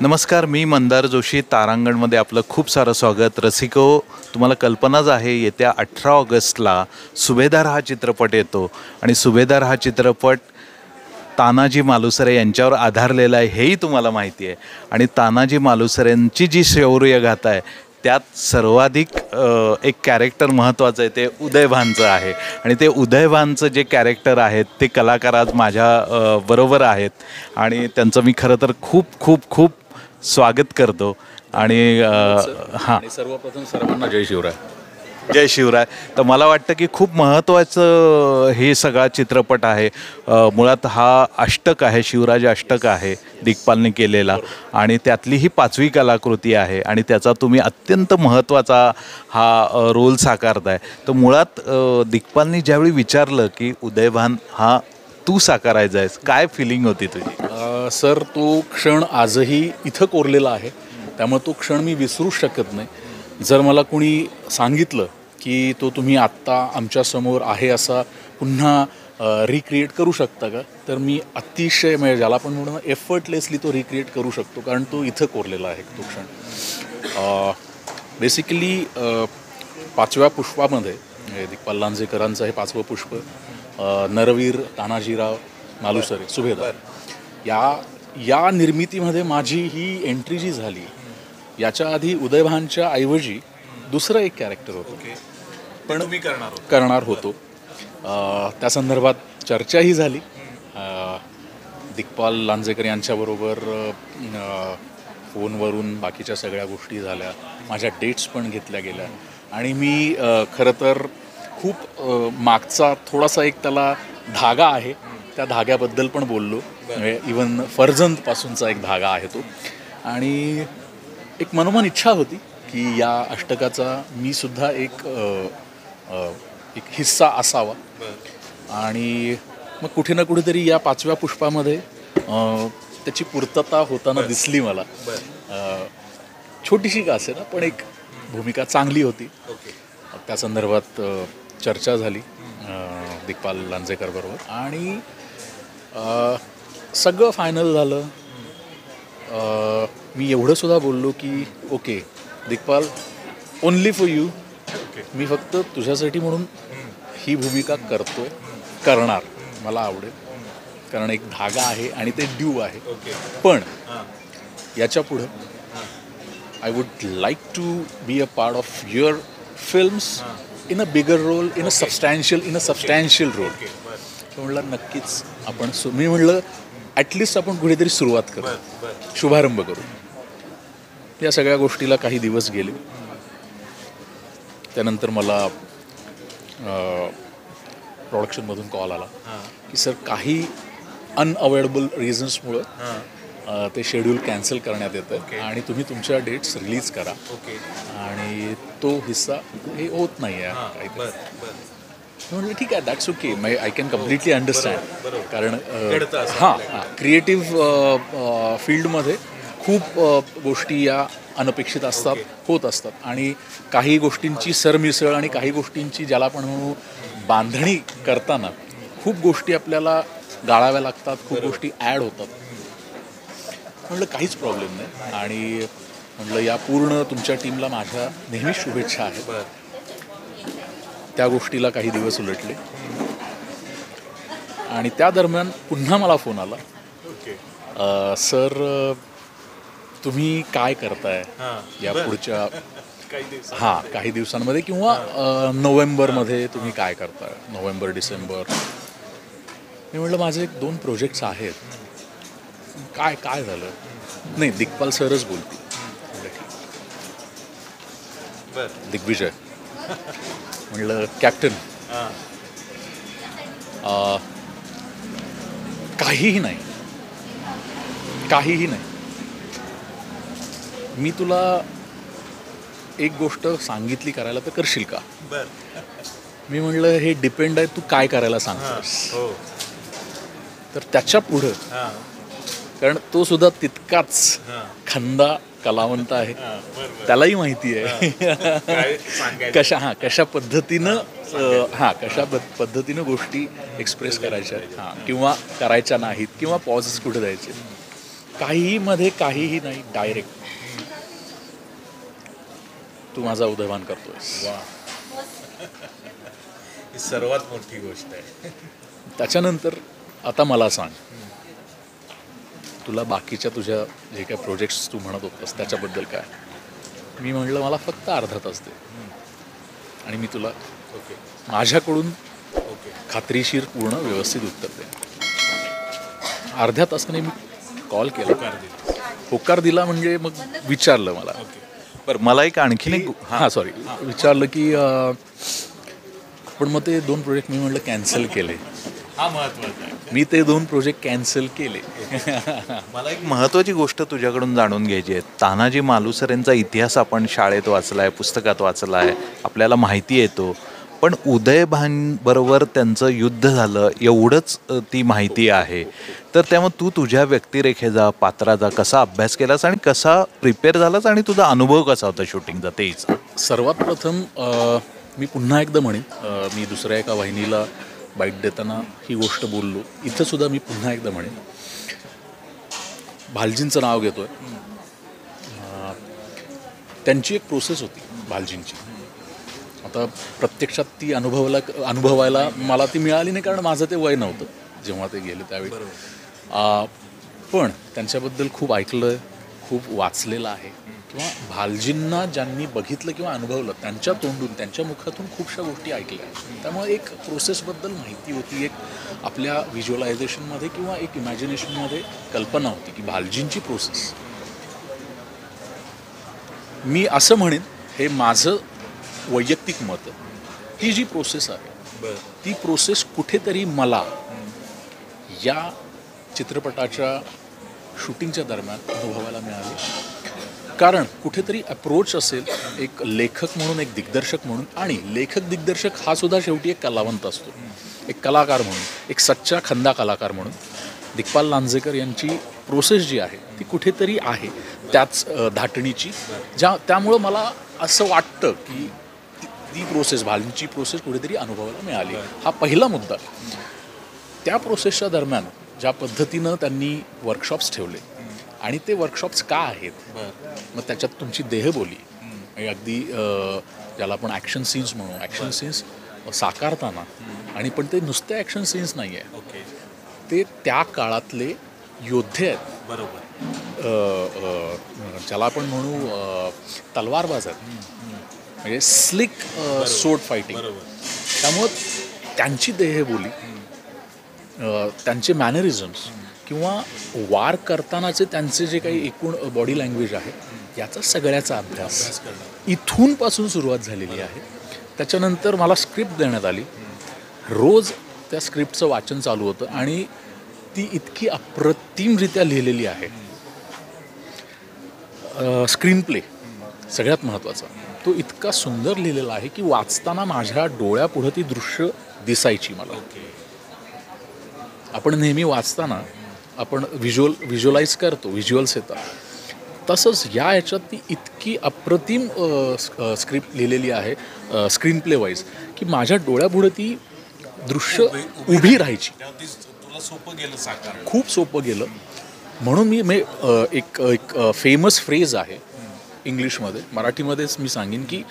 नमस्कार मी मंदार जोशी तारांगणमध्ये आपलं खूप सारं स्वागत. रसिको तुम्हाला कल्पनाच आहे येत्या अठरा ऑगस्टला सुभेदार हा चित्रपट येतो. आणि सुभेदार हा चित्रपट तानाजी मालुसरे यांच्यावर आधारलेला आहे हेही तुम्हाला माहिती आहे. आणि तानाजी मालुसरेंची जी शौर्यगाथा आहे त्यात सर्वाधिक एक कॅरेक्टर महत्त्वाचं आहे ते उदयभानचं आहे. आणि ते उदयभानचं जे कॅरेक्टर आहेत ते कलाकार आज माझ्या बरोबर आहेत. आणि त्यांचं मी खरं तर खूप खूप खूप स्वागत करतो. आणि हां. सर्वप्रथम सर्वांना जय शिवराय. जय शिवराय. तर मला वाटतं की खूप महत्त्वाचं हे सगळा चित्रपट आहे. मुळात हा अष्टक आहे शिवराज अष्टक आहे दिग्पालने केलेला. आणि त्यातली ही पाचवी कलाकृती आहे. आणि त्याचा तुम्ही अत्यंत महत्त्वाचा हा रोल साकारताय. तर मुळात दिग्पालनी ज्यावेळी विचारलं की उदयभान हा तू साकारायचा आहेस काय फिलिंग होती तुझी? सर तो क्षण आजही इथं कोरलेला आहे. त्यामुळे तो क्षण मी विसरूच शकत नाही. जर मला कुणी सांगितलं की तो तुम्ही आत्ता आमच्यासमोर आहे असा पुन्हा रिक्रिएट करू शकता का? तर मी अतिशय म्हणजे ज्याला आपण म्हणून एफर्टलेसली तो रिक्रिएट करू शकतो कारण तो इथं कोरलेला आहे तो क्षण. बेसिकली पाचव्या पुष्पामध्ये दिग्पाल लांजेकरांचं हे पाचवं पुष्प नरवीर तानाजीराव मालुसरे सुभेदार. या या निर्मितीमध्ये माझी ही एंट्री जी झाली याच्या आधी उदयभानच्या ऐवजी दुसरं एक कॅरेक्टर होतं. पण तुम्ही करणार करणार होतो. त्या संदर्भात चर्चाही झाली. दिग्पाल लांजेकर यांच्याबरोबर फोनवरून बाकीच्या सगळ्या गोष्टी झाल्या. माझ्या डेट्स पण घेतल्या गेल्या. आणि मी खरं तर खूप मागचा थोडासा एक त्याला धागा आहे. त्या धाग्याबद्दल पण बोललो. म्हणजे इवन फर्जंतपासूनचा एक धागा आहे तो. आणि एक मनोमन इच्छा होती की या अष्टकाचा मी सुद्धा एक एक हिस्सा असावा. आणि मग कुठे ना कुठेतरी या पाचव्या पुष्पामध्ये त्याची पूर्तता होताना दिसली मला. छोटीशी का असे ना पण एक भूमिका चांगली होती. त्या संदर्भात चर्चा झाली दिग्पाल लांजेकर बरोबर. आणि सगळं फायनल झालं. मी एवढं सुद्धा बोललो की okay Digpal only for you मी फक्त तुझ्यासाठी म्हणून ही भूमिका करतोय करणार. मला आवडेल. कारण एक धागा आहे आणि ते ड्यू आहे. पण याच्या पुढं I would like to be a part of your films in a bigger role in a substantial in a substantial role म्हणलं नक्कीच. आपण सु मी म्हणलं ॲटलिस्ट आपण कुठेतरी सुरुवात करू. शुभारंभ करू. या सगळ्या गोष्टीला काही दिवस गेले. त्यानंतर मला प्रोडक्शनमधून कॉल आला की सर काही अनअवॉइडेबल रिझन्समुळं ते शेड्यूल कॅन्सल करण्यात येतं आणि तुम्ही तुमच्या डेट्स रिलीज करा. आणि तो हिस्सा हे. होत नाही आहे म्हटलं ठीक आहे दॅट्स ओके मै आय कॅन कम्प्लिटली अंडरस्टँड कारण हां हां क्रिएटिव्ह फील्डमध्ये खूप गोष्टी या अनपेक्षित असतात होत असतात. आणि काही गोष्टींची सरमिसळ आणि काही गोष्टींची ज्याला आपण म्हणू बांधणी करताना खूप गोष्टी आपल्याला गाळाव्या लागतात खूप गोष्टी ॲड होतात. म्हटलं काहीच प्रॉब्लेम नाही. आणि म्हटलं या पूर्ण तुमच्या टीमला माझ्या नेहमी शुभेच्छा आहेत. त्या गोष्टीला काही दिवस उलटले. आणि त्या दरम्यान पुन्हा मला फोन आला. सर तुम्ही काय करताय? या पुढच्या हां काही दिवसांमध्ये किंवा नोव्हेंबरमध्ये तुम्ही काय करताय? November December? मी म्हटलं माझे एक दोन प्रोजेक्ट्स आहेत. काय काय झालं? नाही दिग्पाल सरच बोलतील. दिग्विजय. म्हणलं कॅप्टन काहीही नाही. काहीही नाही. मी तुला एक गोष्ट सांगितली करायला तर करशील का? मी म्हणलं हे डिपेंड आहे तू काय करायला सांगतोस? तर त्याच्या पुढं कारण तो सुद्धा तितकाच खंदा कलावंत आहे. त्यालाही माहिती आहे. कशा हां कशा पद्धतीनं हां कशा पद- पद्धतीनं गोष्टी एक्सप्रेस करायच्या हां. किंवा करायच्या नाहीत किंवा पॉझेस कुठे द्यायचे. काहीही मध्ये काहीही नाही डायरेक्ट तू माझा उदयमान करतोय ही सर्वात मोठी गोष्ट आहे. त्याच्यानंतर आता मला सांग. तुला बाकीच्या तुझ्या जे काही प्रोजेक्ट्स तू म्हणत होतास त्याच्याबद्दल काय? मी म्हणलं मला फक्त अर्धा तास दे. आणि मी तुला ओके. माझ्याकडून ओके. खात्रीशीर पूर्ण व्यवस्थित उत्तर दे. अर्ध्या तासाने मी कॉल केला. होकार दिला. म्हणजे मग विचारलं मला. बरं मला एक आणखीन एक हां. सॉरी विचारलं की पण मग ते दोन प्रोजेक्ट मी म्हटलं कॅन्सल केले. हा महत्त्वाचा आहे. मी ते दोन प्रोजेक्ट कॅन्सल केले. मला एक महत्त्वाची गोष्ट तुझ्याकडून जाणून घ्यायची आहे. तानाजी मालुसर यांचा इतिहास आपण शाळेत वाचला आहे पुस्तकात वाचला आहे आपल्याला माहिती येतो. पण उदयभान त्यांचं युद्ध झालं एवढंच ती माहिती आहे. तर त्यामुळे तू तुझ्या व्यक्तिरेखेचा पात्राचा कसा अभ्यास केलास आणि कसा प्रिपेअर झालास आणि तुझा अनुभव कसा होता शूटिंगचा तेच. सर्वात प्रथम मी पुन्हा एकदा म्हणेन मी दुसऱ्या एका वाहिनीला बाईट देताना ही गोष्ट बोललो. इथं सुद्धा मी पुन्हा एकदा म्हणेन भालजींचं नाव घेतोय. अं, त्यांची एक प्रोसेस होती भालजींची. आता प्रत्यक्षात ती अनुभवाला अनुभवायला मला ती मिळाली नाही कारण माझं ते वय नव्हतं जेव्हा ते गेले त्यावेळी. पण त्यांच्याबद्दल खूप ऐकलं खूप वाचलेलं आहे. किंवा भालजींना ज्यांनी बघितलं किंवा अनुभवलं त्यांच्या तोंडून त्यांच्या मुखातून खूपशा गोष्टी ऐकल्या. त्यामुळे एक प्रोसेसबद्दल माहिती होती एक आपल्या व्हिज्युअलायझेशनमध्ये किंवा एक इमॅजिनेशनमध्ये कल्पना होती की भालजींची प्रोसेस. मी असं म्हणेन हे माझं वैयक्तिक मत आहे. ही जी प्रोसेस आहे ती प्रोसेस कुठेतरी मला या चित्रपटाच्या शूटिंगच्या दरम्यान अनुभवायला मिळाली. कारण कुठेतरी अप्रोच असेल एक लेखक म्हणून एक दिग्दर्शक म्हणून आणि लेखक दिग्दर्शक हा सुद्धा शेवटी एक कलावंत असतो. एक कलाकार म्हणून एक सच्चा खंदा कलाकार म्हणून. दिग्पाल लांजेकर यांची प्रोसेस जी आहे ती कुठेतरी आहे त्याच धाटणीची ज्या त्यामुळं मला असं वाटतं की ती- ती प्रोसेस भालींची प्रोसेस कुठेतरी अनुभवायला मिळाली. हा पहिला मुद्दा. त्या प्रोसेसच्या दरम्यान ज्या पद्धतीनं त्यांनी वर्कशॉप्स ठेवले. आणि ते वर्कशॉप्स का आहेत? मग त्याच्यात तुमची देहबोली आणि अगदी ज्याला आपण ॲक्शन सीन्स म्हणू. ॲक्शन सीन्स साकारताना. आणि पण ते नुसते ॲक्शन सीन्स नाही आहे ओके. ते त्या काळातले योद्धे आहेत. बरोबर. ज्याला आपण म्हणू तलवारबाज आहेत. म्हणजे स्लिक सोड फायटिंग त्यामुळं त्यांची देहबोली त्यांचे मॅनरिझम्स किंवा वार करतानाचे त्यांचे जे काही एकूण बॉडी लँग्वेज आहे याचा सगळ्याचा अभ्यास इथूनपासून सुरुवात झालेली आहे. त्याच्यानंतर मला स्क्रिप्ट देण्यात आली. रोज त्या स्क्रिप्टचं वाचन चालू होतं आणि ती इतकी अप्रतिमरित्या लिहिलेली आहे. स्क्रीन प्ले सगळ्यात महत्त्वाचा. तो इतका सुंदर लिहिलेला आहे की वाचताना माझ्या डोळ्यापुढं ती दृश्य दिसायची मला. आपण नेहमी वाचताना आपण व्हिज्युअल व्हिज्युअलाइज करतो व्हिज्युअल्स येतात. तसंच या याच्यात ती इतकी अप्रतिम स्क्रिप्ट लिहिलेली आहे स्क्रीन प्ले वाईज की माझ्या डोळ्यापुढे ती दृश्य उभी राहायची. तुला सोपं गेलं साकार खूप सोपं गेलं. म्हणून मी मे एक एक फेमस फ्रेज आहे इंग्लिशमध्ये. मराठीमध्येच मी सांगेन की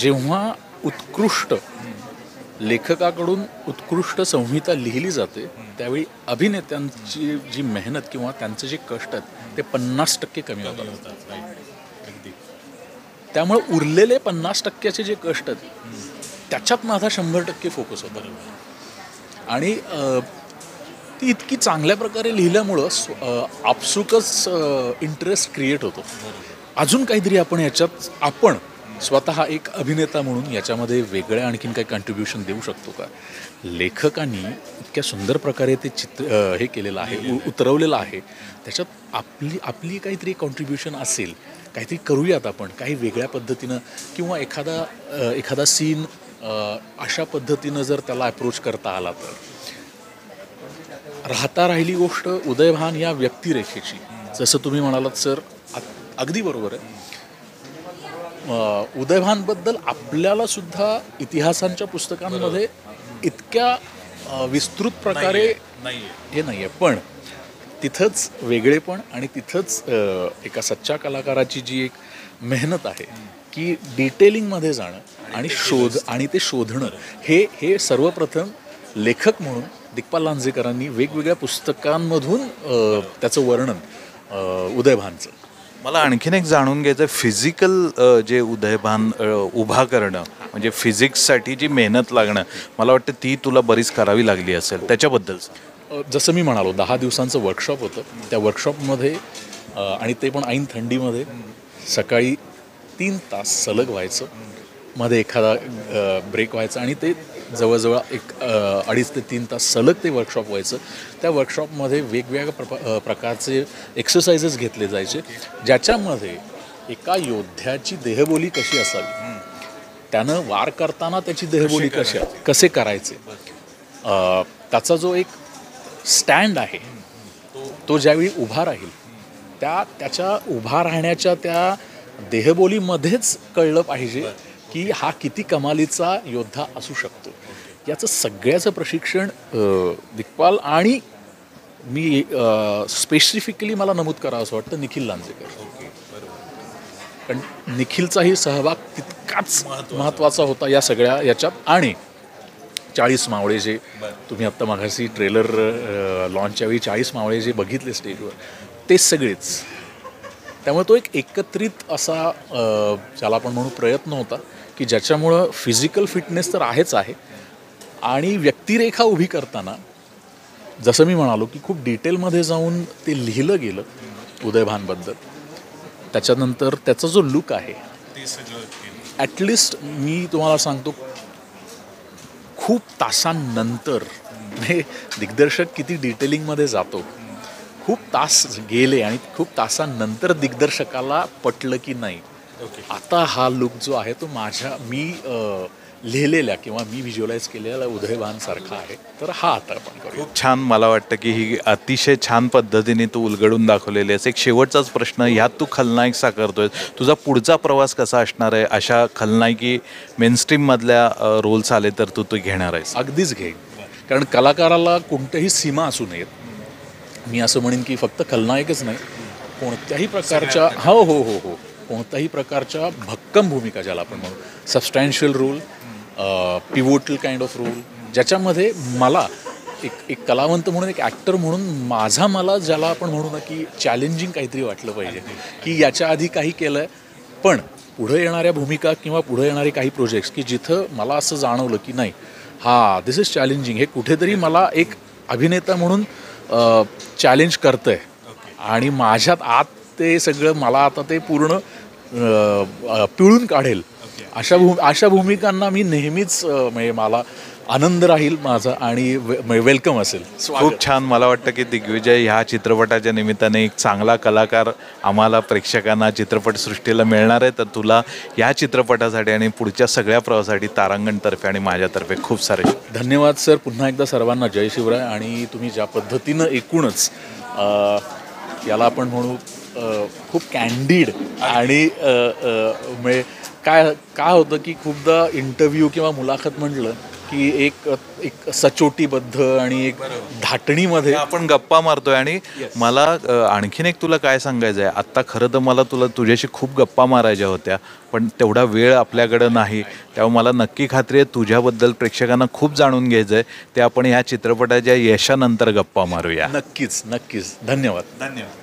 जेव्हा उत्कृष्ट लेखकाकडून उत्कृष्ट संहिता लिहिली जाते त्यावेळी अभिनेत्यांची जी मेहनत किंवा त्यांचे जे कष्ट आहेत ते पन्नास टक्के कमी होतात. त्यामुळे उरलेले पन्नास टक्क्याचे जे कष्ट आहेत त्याच्यात माझा शंभर टक्के फोकस होता. आणि ती इतकी चांगल्या प्रकारे लिहिल्यामुळं आपसुकच इंटरेस्ट क्रिएट होतो. अजून काहीतरी आपण याच्यात आपण स्वतः एक अभिनेता म्हणून याच्यामध्ये वेगळ्या आणखीन काही कंट्रीब्युशन देऊ शकतो का? लेखकांनी इतक्या सुंदर प्रकारे ते चित्र हे केलेलं आहे उ- उतरवलेलं आहे. त्याच्यात आपली आपली काहीतरी कॉन्ट्रीब्युशन असेल काहीतरी करूयात आपण काही वेगळ्या पद्धतीनं किंवा एखादा एखादा सीन अशा पद्धतीनं जर त्याला अप्रोच करता आला तर. राहता राहिली गोष्ट उदयभान या व्यक्तिरेखेची जसं तुम्ही म्हणालात सर अगदी बरोबर आहे. उदयभानबद्दल आपल्याला सुद्धा इतिहासांच्या पुस्तकांमध्ये इतक्या विस्तृत प्रकारे नाही हे नाही आहे पण तिथंच वेगळेपण आणि तिथंच एका सच्च्या कलाकाराची जी एक मेहनत आहे की डिटेलिंगमध्ये जाणं आणि शोध आणि ते शोधणं. हे हे सर्वप्रथम लेखक म्हणून दिग्पाल लांजेकरांनी वेगवेगळ्या पुस्तकांमधून त्याचं वर्णन उदयभानचं. मला आणखीन एक जाणून घ्यायचं फिजिकल जे उदयभान उभा करणं म्हणजे फिजिक्ससाठी जी मेहनत लागणं मला वाटतं ती तुला बरीच करावी लागली असेल. त्याच्याबद्दल जसं मी म्हणालो दहा दिवसांचं वर्कशॉप होतं. त्या वर्कशॉपमध्ये आणि ते पण ऐन थंडीमध्ये सकाळी तीन तास सलग व्हायचं. मध्ये एखादा ब्रेक व्हायचा आणि ते जवळजवळ एक अडीच ते तीन तास सलग ते वर्कशॉप व्हायचं. त्या वर्कशॉपमध्ये वेगवेगळ्या प्रप प्रकारचे एक्सरसाइजेस घेतले जायचे ज्याच्यामध्ये एका योद्ध्याची देहबोली कशी असावी? त्यानं वार करताना त्याची देहबोली कशी कसे करायचे? त्याचा जो एक स्टँड आहे तो ज्यावेळी उभा राहील त्या त्याच्या उभा राहण्याच्या त्या देहबोलीमध्येच कळलं पाहिजे की हा किती कमालीचा योद्धा असू शकतो. याचं सगळ्याचं प्रशिक्षण दिग्पाल आणि मी स्पेसिफिकली मला नमूद करावं असं वाटतं निखिल लांजेकर. कारण निखिलचाही सहभाग तितकाच महत्त्वाचा होता या सगळ्या याच्यात. आणि चाळीस मावळे जे तुम्ही आत्ता मागाशी ट्रेलर लॉन्चच्या वेळी चाळीस मावळे जे बघितले स्टेजवर ते सगळेच. त्यामुळे तो एक एकत्रित असा ज्याला आपण म्हणू प्रयत्न होता की ज्याच्यामुळं फिजिकल फिटनेस तर आहेच आहे आणि व्यक्तिरेखा उभी करताना जसं मी म्हणालो की खूप डिटेलमध्ये जाऊन ते लिहिलं गेलं उदयभानबद्दल त्याच्यानंतर त्याचा जो लुक आहे ॲटलिस्ट मी तुम्हाला सांगतो खूप तासांनंतर म्हणजे दिग्दर्शक किती डिटेलिंगमध्ये जातो खूप तास गेले आणि खूप तासांनंतर दिग्दर्शकाला पटलं की नाही. आता हा लुक जो आहे तो माझ्या मी अ, लिहिलेल्या किंवा मी व्हिज्युअलाइज केलेल्या उदयभानसारखा आहे. तर हा आता आपण खूप छान मला वाटतं की ही अतिशय छान पद्धतीने तू उलगडून दाखवलेली आहेस. एक शेवटचाच प्रश्न ह्यात तू खलनायक साकारतोय तुझा पुढचा प्रवास कसा असणार आहे? अशा खलनायकी मेनस्ट्रीममधल्या रोल्स आले तर तू तू घेणार आहेस. अगदीच घेईन. कारण कलाकाराला कोणत्याही सीमा असू नयेत. मी असं म्हणेन की फक्त खलनायकच नाही. कोणत्याही प्रकारच्या हो हो हो हो. कोणत्याही प्रकारच्या भक्कम भूमिका ज्याला आपण म्हणू. Substantial role pivotal kind of role ज्याच्यामध्ये मला एक एक कलावंत म्हणून एक ॲक्टर म्हणून माझा मला ज्याला आपण म्हणू ना की चॅलेंजिंग काहीतरी वाटलं पाहिजे. की याच्या आधी काही केलं आहे पण पुढे येणाऱ्या भूमिका किंवा पुढे येणारे काही प्रोजेक्ट्स की जिथं मला असं जाणवलं की नाही हा दिस इज चॅलेंजिंग हे कुठेतरी मला एक अभिनेता म्हणून चॅलेंज करतं आहे आणि माझ्यात आत ते सगळं मला आता ते पूर्ण पिळून काढेल. अशा भूम अशा भूमिकांना मी नेहमीच म्हणजे मला आनंद राहील माझा आणि वे वेलकम असेल. खूप छान मला वाटतं की दिग्विजय ह्या चित्रपटाच्या निमित्ताने एक चांगला कलाकार आम्हाला प्रेक्षकांना चित्रपटसृष्टीला मिळणार आहे. तर तुला या चित्रपटासाठी आणि पुढच्या सगळ्या प्रवासासाठी तारांगणतर्फे आणि माझ्यातर्फे खूप सारे धन्यवाद सर. पुन्हा एकदा सर्वांना जय शिवराय. आणि तुम्ही ज्या पद्धतीनं एकूणच याला आपण म्हणू खूप कॅन्डिड आणि म्हणजे काय काय होतं की खूपदा इंटरव्ह्यू किंवा मुलाखत म्हटलं की एक एक सचोटीबद्ध आणि एक धाटणीमध्ये आपण गप्पा मारतोय आणि मला आणखीन एक तुला काय सांगायचं आहे? आत्ता खरं तर मला तुला तुझ्याशी खूप गप्पा मारायच्या होत्या पण तेवढा वेळ आपल्याकडं नाही. त्यामुळे मला नक्की खात्री आहे तुझ्याबद्दल प्रेक्षकांना खूप जाणून घ्यायचं आहे ते आपण ह्या चित्रपटाच्या यशानंतर गप्पा मारूया. नक्कीच नक्कीच. धन्यवाद. धन्यवाद.